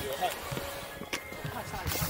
流汗我看下一场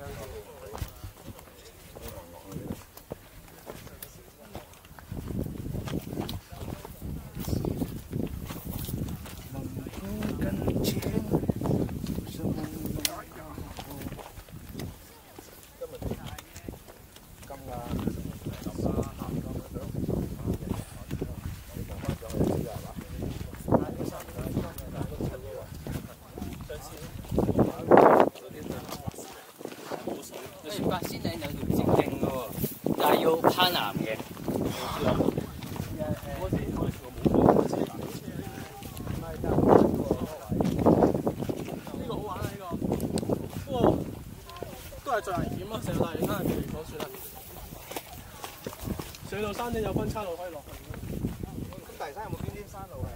Yeah. 喂，八仙嶺有條直徑嘅喎，但係要攀岩嘅。呢個好玩啊！呢個，不過都係最危險啊！成日例山譬如講算啦。上到山頂有分岔路可以落去。咁大山有冇邊啲山路係？